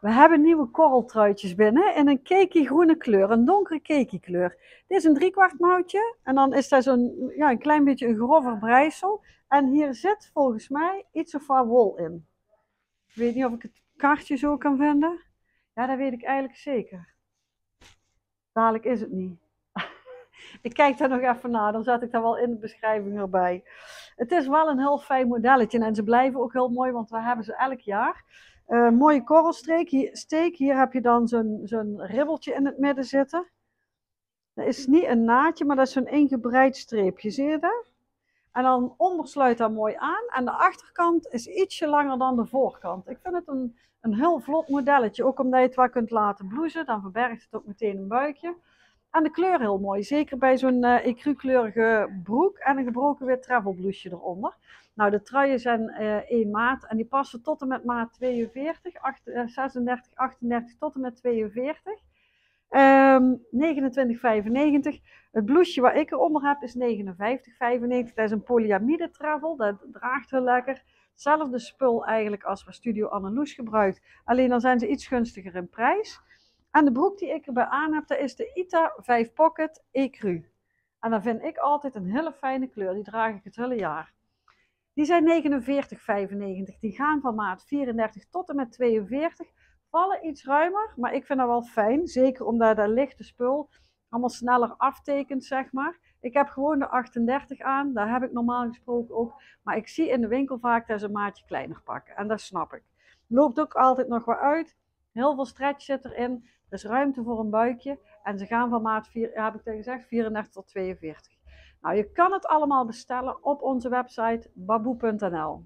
We hebben nieuwe korreltruitjes binnen in een cakey groene kleur, een donkere cakey kleur. Dit is een driekwart mouwtje en dan is daar zo'n ja, een klein beetje een grover breisel. En hier zit volgens mij iets of wol in. Ik weet niet of ik het kaartje zo kan vinden. Ja, dat weet ik eigenlijk zeker. Dadelijk is het niet. ik kijk daar nog even naar, dan zet ik daar wel in de beschrijving erbij. Het is wel een heel fijn modelletje en ze blijven ook heel mooi, want we hebben ze elk jaar. Uh, mooie korrelsteek. Hier. Hier heb je dan zo'n zo'n ribbeltje in het midden zitten. Dat is niet een naadje, maar dat is zo'n ingebreid streepje. Zie je dat? En dan ondersluit dat mooi aan. En de achterkant is ietsje langer dan de voorkant. Ik vind het een, een heel vlot modelletje. Ook omdat je het wat kunt laten bloezen. Dan verbergt het ook meteen een buikje. En de kleur heel mooi. Zeker bij zo'n uh, ecru-kleurige broek en een gebroken wit travelblouseje eronder. Nou, de truien zijn uh, eh, 1 maat en die passen tot en met maat 42, 8, uh, 36, 38 tot en met 42. Um, 29,95. Het blouseje wat ik eronder heb is 59,95. Dat is een polyamide travel, dat draagt heel lekker. Hetzelfde spul eigenlijk als waar Studio Anneloes gebruikt, alleen dan zijn ze iets gunstiger in prijs. En de broek die ik erbij aan heb, dat is de Ita 5 Pocket Ecru. En dat vind ik altijd een hele fijne kleur, die draag ik het hele jaar. Die zijn 49,95. Die gaan van maat 34 tot en met 42. Vallen iets ruimer, maar ik vind dat wel fijn. Zeker omdat dat lichte spul allemaal sneller aftekent, zeg maar. Ik heb gewoon de 38 aan. Daar heb ik normaal gesproken ook. Maar ik zie in de winkel vaak dat ze een maatje kleiner pakken. En dat snap ik. Loopt ook altijd nog wat uit. Heel veel stretch zit erin. Er is ruimte voor een buikje. En ze gaan van maat 4, heb ik tegen gezegd, 34 tot 42. Nou, je kan het allemaal bestellen op onze website baboe.nl.